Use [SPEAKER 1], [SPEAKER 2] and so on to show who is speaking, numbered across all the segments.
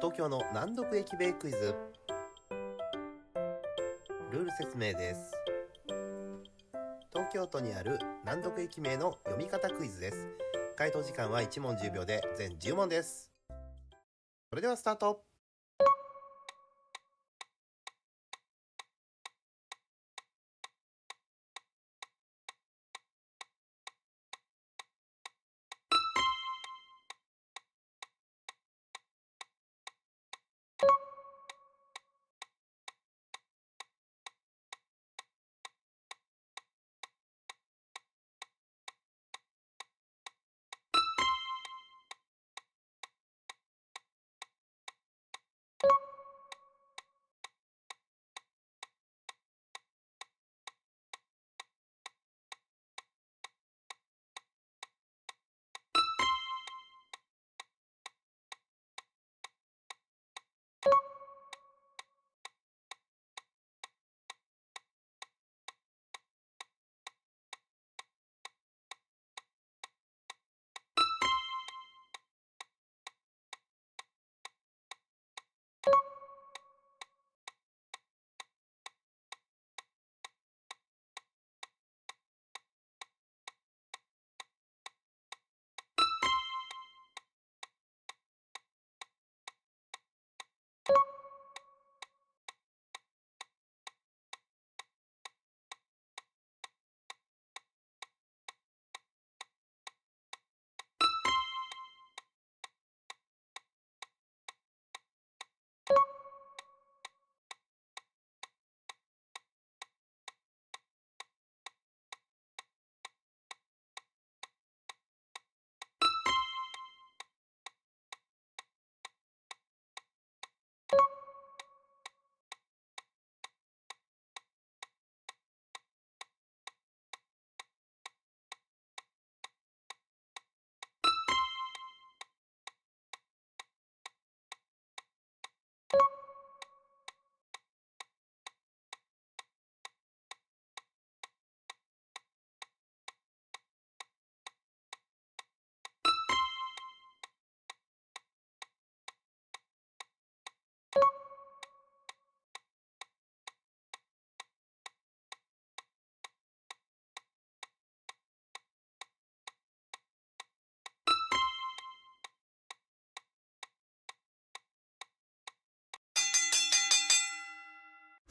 [SPEAKER 1] 東京の難読駅名クイズ。ルール説明です。東京都にある難読駅名の読み方クイズです。回答時間は1問10秒で全10問です。それではスタート。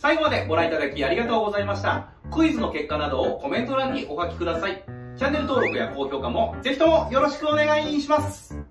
[SPEAKER 2] 最後までご覧いただきありがとうございました。クイズの結果などをコメント欄にお書きください。チャンネル登録や高評価もぜひともよろしくお願いします。